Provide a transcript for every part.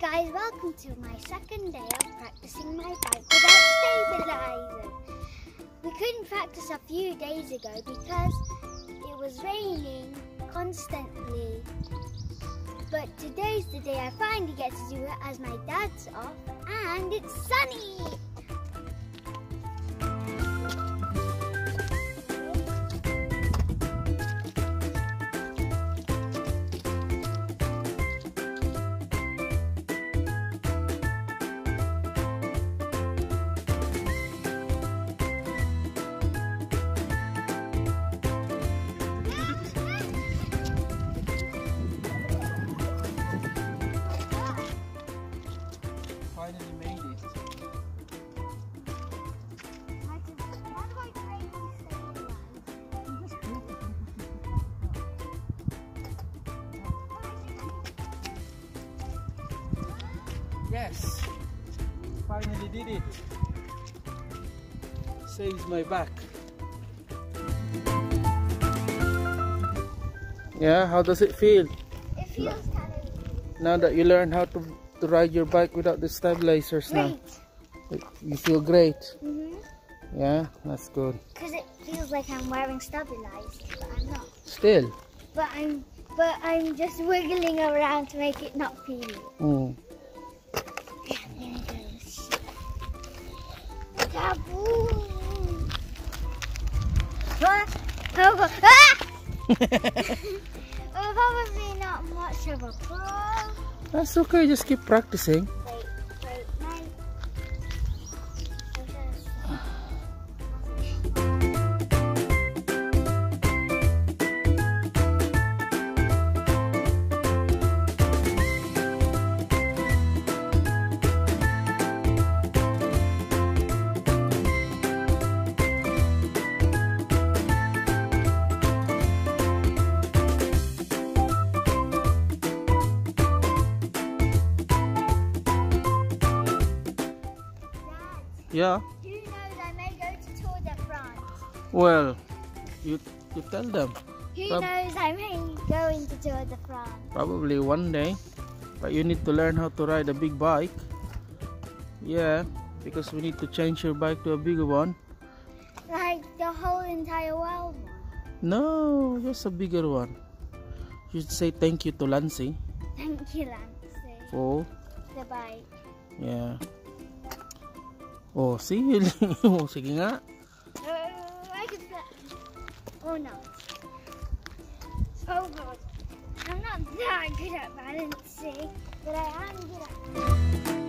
Hi guys, welcome to my second day of practicing my bike without stabilizer. We couldn't practice a few days ago because it was raining constantly. But today's the day I finally get to do it as my dad's off and it's sunny. Yes! Finally did it. Saves my back. Yeah, how does it feel It feels kind of now that you learn how to, to ride your bike without the stabilizers now? great. You feel great. Mm-hmm. Yeah, that's good. Because it feels like I'm wearing stabilizers, but I'm not. Still. But I'm but I'm just wiggling around to make it not feel. Mm. Ah! Oh, God. ah! well, probably not much of a pro. That's okay, just keep practicing. Yeah. who knows I may go to Tour de France? Well, you you tell them. Who Prob- knows I may go into Tour de France? Probably one day. But you need to learn how to ride a big bike. Yeah, because we need to change your bike to a bigger one. Like the whole entire world. No, just a bigger one. You should say thank you to Lancy. Thank you, Lance. For The bike. yeah. Oh, see? oh, sige nga. Uh, I could. Oh no. Oh god. I'm not that good at balancing, but I am good at.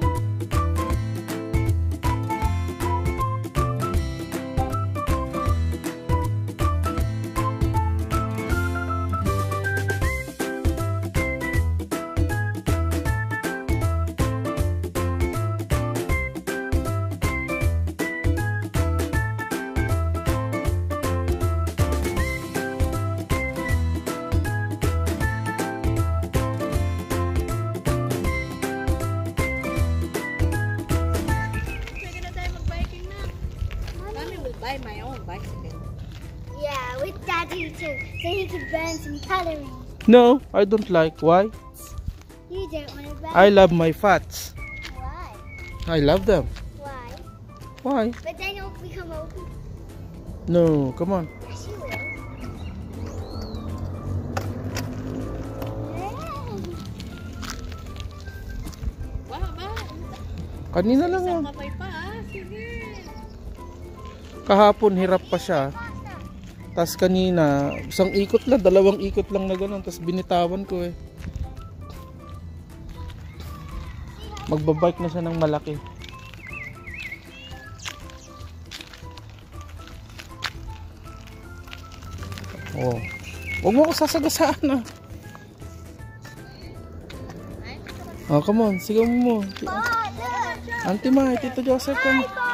Daddy too, so he could burn some calories. No, I don't like. Why? You don't want to burn. I love my fats. Why? I love them. Why? Why? But then you'll become open. No, come on. Yes, you will. Ba, ba. Kanina lang Isang yan. kamay pa. Sige. Kahapon hirap pa siya. Tapos kanina, isang ikot lang, dalawang ikot lang na gano'n. Tapos binitawan ko eh. Magbabike na siya ng malaki. Oh. Huwag mo ko sasagasaan ah. Oh, come on. Sigaw mo mo. Auntie Mai, Tito Joseph, come.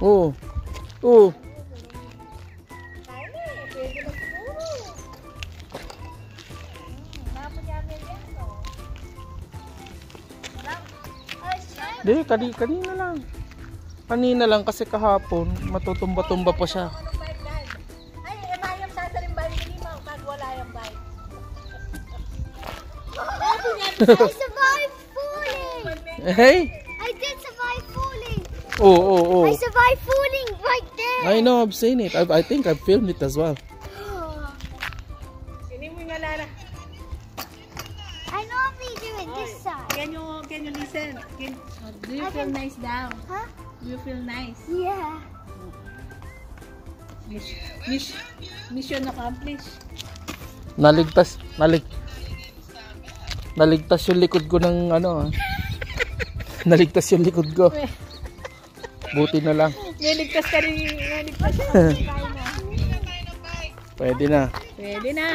Yan oh. Di, kani, kanina lang. Kanina lang kasi kahapon, matutumba-tumba pa siya. Ay, eh, mayam sa sa limbahin, hindi mo pag wala yung bike. I survived falling. Hey! I did survive falling. Oh, oh, oh. I survived falling right there. I know, I've seen it. I, I think I've filmed it as well. I normally do it this side. Can you, can you listen? Can, do you feel nice down? Huh? Do you feel nice? Yeah. Miss, miss, mission accomplished. Naligtas, nalig Naligtas yung likod ko ng ano ah. Naligtas yung likod ko. Buti na lang. Niligtas ka rin, niligtas ka rin. Pwede na. Pwede na.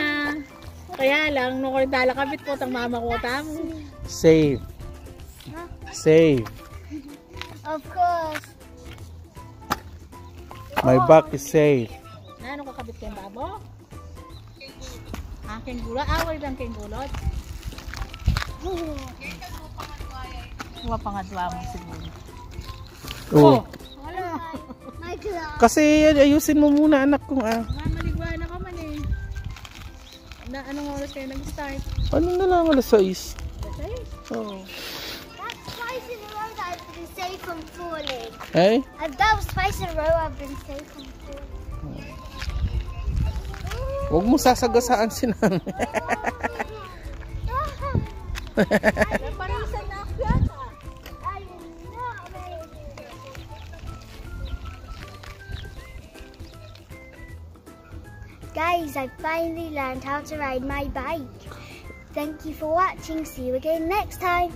Kaya lang, nung ko rin kabit po, tang mama ko tam. Save. Save. Of course. My back is safe. Na, anong kakabit kayong babo? Aking gulot? Ah, wala lang kayong gulot. Huwa pangatwa mo siguro. Oh. Kasi ayusin mo muna anak kong ah. Mamaligwa na ka man eh. Na, anong oras kayo nag-start? Ano na lang alas 6. Kasi, Oh. That's twice in a row that I've been safe from falling. Eh? And that was twice in a row I've been safe from falling. Huwag mo sasagasaan si nanay. Guys, I finally learned how to ride my bike. Thank you for watching. See you again next time.